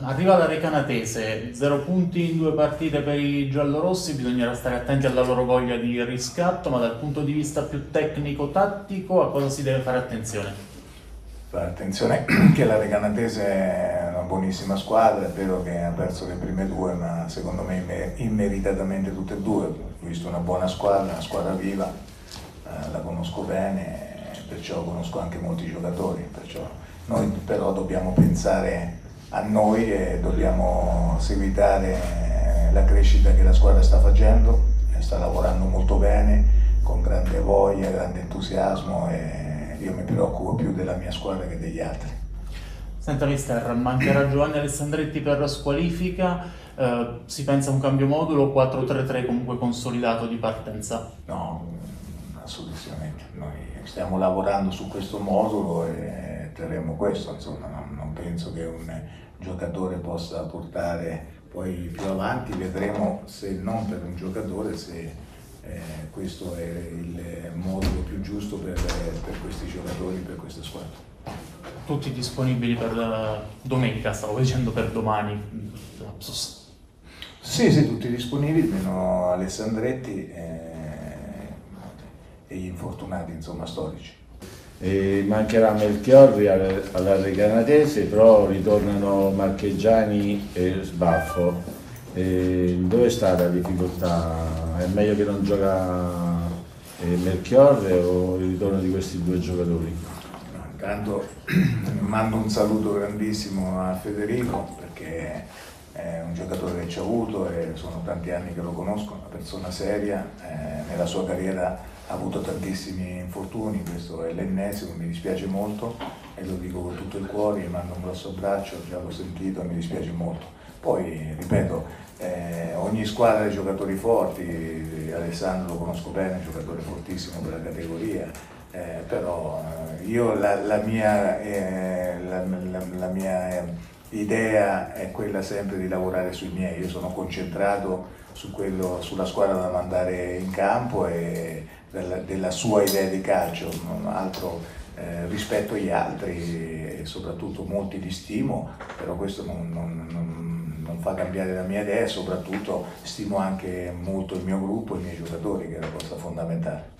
Arriva la Recanatese, zero punti in due partite per i giallorossi, bisognerà stare attenti alla loro voglia di riscatto, ma dal punto di vista più tecnico-tattico a cosa si deve fare attenzione? Fare attenzione che la Recanatese è una buonissima squadra, è vero che ha perso le prime due, ma secondo me immeritatamente tutte e due. Ho visto una buona squadra, una squadra viva, eh, la conosco bene, perciò conosco anche molti giocatori, perciò noi però dobbiamo pensare a noi e dobbiamo seguitare la crescita che la squadra sta facendo, sta lavorando molto bene, con grande voglia, grande entusiasmo e io mi preoccupo più della mia squadra che degli altri. Senta mister, mancherà Giovanni Alessandretti per la squalifica, eh, si pensa a un cambio modulo 4-3-3 comunque consolidato di partenza? No, assolutamente, noi stiamo lavorando su questo modulo e terremo questo, insomma, non, non penso che un giocatore possa portare poi più avanti, vedremo se non per un giocatore, se eh, questo è il modulo più giusto per, per questi giocatori, per questa squadra. Tutti disponibili per domenica, stavo dicendo per domani. Sì, sì, tutti disponibili, meno Alessandretti eh, e gli infortunati, insomma, storici. E mancherà Melchiorri alla Recanatese, però ritornano Marcheggiani e Sbaffo. E dove sta la difficoltà? È meglio che non gioca eh, Melchiorri o il ritorno di questi due giocatori? Intanto mando un saluto grandissimo a Federico perché è un giocatore che ci ha avuto e sono tanti anni che lo conosco, una persona seria, eh, nella sua carriera ha avuto tantissimi infortuni, questo è l'ennesimo, mi dispiace molto e lo dico con tutto il cuore, gli mando un grosso abbraccio, già l'ho sentito, mi dispiace molto. Poi, ripeto, eh, ogni squadra ha giocatori forti, Alessandro lo conosco bene, è un giocatore fortissimo per la categoria, eh, però eh, io la, la mia, eh, la, la, la mia eh, idea è quella sempre di lavorare sui miei, io sono concentrato su quello, sulla squadra da mandare in campo e della, della sua idea di calcio, non altro eh, rispetto agli altri e soprattutto molti li stimo, però questo non, non, non, non, fa cambiare la mia idea e soprattutto stimo anche molto il mio gruppo e i miei giocatori che è la cosa fondamentale.